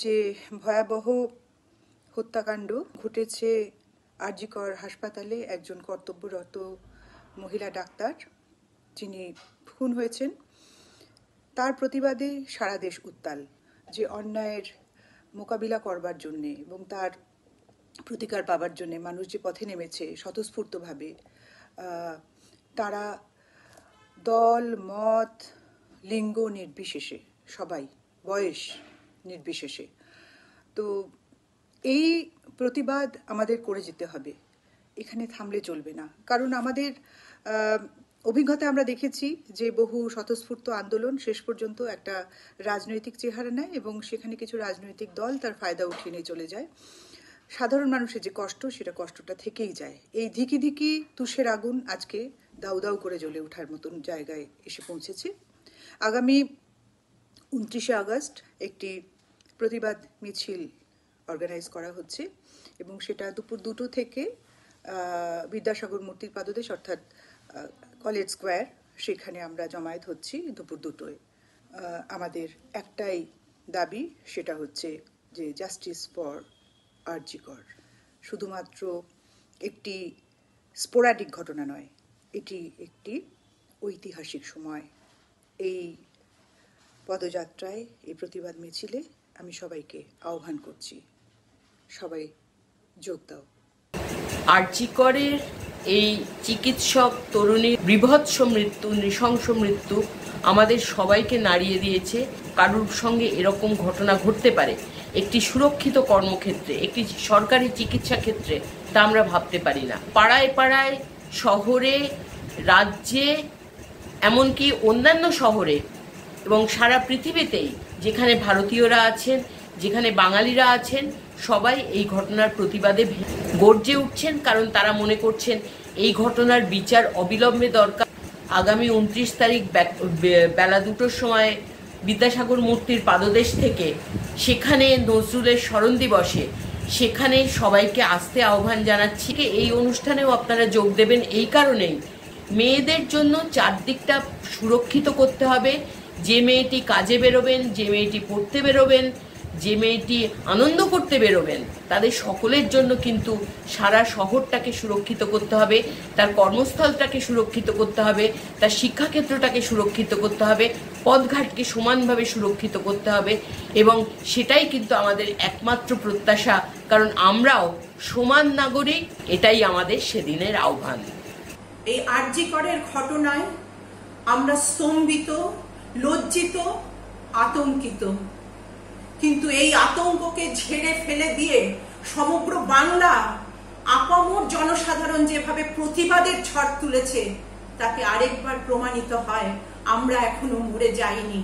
যে ভয়াবহ হত্যাকাণ্ড ঘটেছে আরজিকর হাসপাতালে একজন কর্তব্যরত মহিলা ডাক্তার, যিনি খুন হয়েছেন। তার প্রতিবাদে সারা দেশ উত্তাল, যে অন্যায়ের মোকাবিলা করবার জন্যে এবং তার প্রতিকার পাবার জন্যে মানুষ যে পথে নেমেছে স্বতঃস্ফূর্তভাবে তারা দল, মত, লিঙ্গ নির্বিশেষে সবাই বয়স নির্বিশেষে। তো এই প্রতিবাদ আমাদের করে যেতে হবে। এখানে থামলে চলবে না। কারণ আমাদের অভিজ্ঞতা আমরা দেখেছি যে বহু স্বতঃস্ফূর্ত আন্দোলন শেষ পর্যন্ত একটা রাজনৈতিক চেহারা নেয় এবং সেখানে কিছু রাজনৈতিক দল তার ফায়দা উঠিয়ে নিয়ে চলে যায়। সাধারণ মানুষের যে কষ্ট, সেটা কষ্টটা থেকেই যায়। এই ধিকি ধিকি তুষের আগুন আজকে দাউ দাউ করে জ্বলে ওঠার মতন জায়গায় এসে পৌঁছেছে। আগামী উনত্রিশে আগস্ট একটি প্রতিবাদ মিছিল অর্গানাইজ করা হচ্ছে এবং সেটা দুপুর দুটো থেকে বিদ্যাসাগর মূর্তির পাদদেশ অর্থাৎ কলেজ স্কোয়ার সেখানে আমরা জমায়েত হচ্ছি দুপুর দুটোয়। আমাদের একটাই দাবি সেটা হচ্ছে যে জাস্টিস ফর আরজিকর। শুধুমাত্র একটি স্পোরাডিক ঘটনা নয়, এটি একটি ঐতিহাসিক সময়। এই পদযাত্রায়, এই প্রতিবাদ মিছিলে আমি সবাইকে আহ্বান করছি। সবাই যোগ দাও। আর্চিকরের এই চিকিৎসক তরুণীর বৃহৎস মৃত্যু, নৃশংস মৃত্যু আমাদের সবাইকে নাড়িয়ে দিয়েছে। কারুর সঙ্গে এরকম ঘটনা ঘটতে পারে, একটি সুরক্ষিত কর্মক্ষেত্রে, একটি সরকারি চিকিৎসা ক্ষেত্রে, তা আমরা ভাবতে পারি না। পাড়ায় পাড়ায়, শহরে, রাজ্যে, এমনকি অন্যান্য শহরে এবং সারা পৃথিবীতেই যেখানে ভারতীয়রা আছেন, যেখানে বাঙালিরা আছেন, সবাই এই ঘটনার প্রতিবাদে গর্জে উঠছেন কারণ তারা মনে করছেন এই ঘটনার বিচার অবিলম্বে দরকার। আগামী উনত্রিশ তারিখ বেলা দুটোর সময় বিদ্যাসাগর মূর্তির পাদদেশ থেকে সেখানে নজরুলের স্মরণ দিবসে সেখানে সবাইকে আসতে আহ্বান জানাচ্ছি। এই অনুষ্ঠানেও আপনারা যোগ দেবেন। এই কারণেই মেয়েদের জন্য চারদিকটা সুরক্ষিত করতে হবে। যে মেয়েটি কাজে বেরোবেন, যে মেয়েটি পড়তে বেরোবেন, যে মেয়েটি আনন্দ করতে বেরোবেন, তাদের সকলের জন্য কিন্তু সারা শহরটাকে সুরক্ষিত করতে হবে, তার কর্মস্থলটাকে সুরক্ষিত করতে হবে, তার শিক্ষাক্ষেত্রটাকে সুরক্ষিত করতে হবে, পথঘাটকে সমানভাবে সুরক্ষিত করতে হবে এবং সেটাই কিন্তু আমাদের একমাত্র প্রত্যাশা, কারণ আমরাও সমান নাগরিক, এটাই আমাদের সেদিনের আহ্বান। এই আরজিকরের ঘটনায় আমরা স্তম্ভিত লজ্জিত, আতঙ্কিত। কিন্তু এই আতঙ্ককে ঝেড়ে ফেলে দিয়ে সমগ্র বাংলা আপামর জনসাধারণ যেভাবে প্রতিবাদের ঝড় তুলেছে, তাকে আরেকবার প্রমাণিত হয়, আমরা এখনও মরে যাইনি।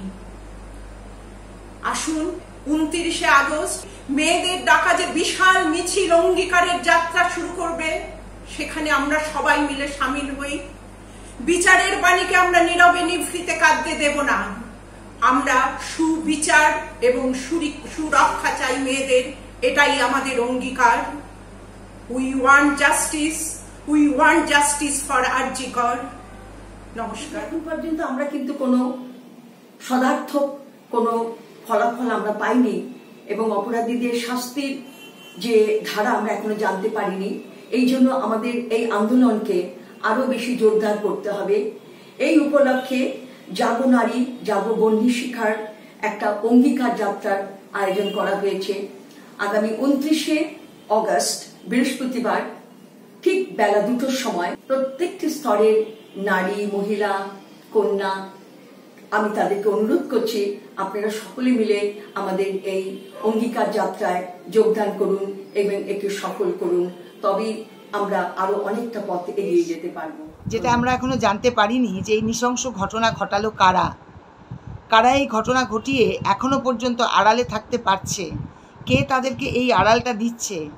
আসুন, উনত্রিশে আগস্ট, মেয়েদের ডাকা যে বিশাল মিছিল অঙ্গীকারের যাত্রা শুরু করবে, সেখানে আমরা সবাই মিলে সামিল হই। বিচারের বাণীকে আমরা নীরবে নিভৃতে কাঁদতে দেব না। আমরা সুবিচার এবং সুরক্ষা চাই মেয়েদের, এটাই আমাদের অঙ্গীকার। We want justice we want justice for RG Kar নমস্কার। এখন পর্যন্ত আমরা কিন্তু কোনো সদার্থক, কোনো ফলাফল আমরা পাইনি এবং অপরাধীদের শাস্তির যে ধারা আমরা এখনও জানতে পারিনি। এই জন্য আমাদের এই আন্দোলনকে আরও বেশি জোরদার করতে হবে। এই উপলক্ষে জাগো নারী জাগো বন্দি শিখার একটা অঙ্গীকার যাত্রার আয়োজন করা হয়েছে। আগামী উনত্রিশে অগস্ট, বৃহস্পতিবার, ঠিক বেলা দুটোর সময় প্রত্যেকটি স্তরের নারী, মহিলা, কন্যা, আমি তাদেরকে অনুরোধ করছি, আপনারা সকলে মিলে আমাদের এই অঙ্গীকার যাত্রায় যোগদান করুন এবং একে সফল করুন। তবেই আমরা আরও অনেকটা পথ এগিয়ে যেতে পারব। যেটা আমরা এখনও জানতে পারিনি যে এই নৃশংস ঘটনা ঘটালো কারা। কারা এই ঘটনা ঘটিয়ে এখনও পর্যন্ত আড়ালে থাকতে পারছে? কে তাদেরকে এই আড়ালটা দিচ্ছে?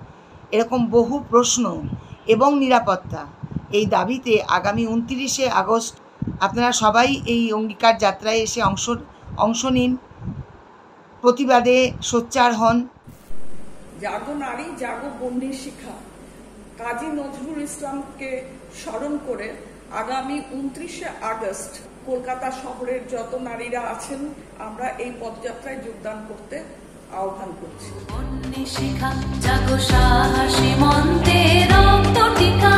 এরকম বহু প্রশ্ন এবং নিরাপত্তা। এই দাবিতে আগামী উনতিরিশে আগস্ট আপনারা সবাই এই অঙ্গীকার যাত্রায় এসে অংশ অংশ নিন। প্রতিবাদে সোচ্চার হন। জাগো নারী জাগো বন্দির শিক্ষা কাজী নজরুল ইসলামকে স্মরণ করে আগামী উনত্রিশে আগস্ট কলকাতা শহরের যত নারীরা আছেন, আমরা এই পদযাত্রায় যোগদান করতে আহ্বান করছি। সাহসী মন্ত্রে রক্ত টিকা।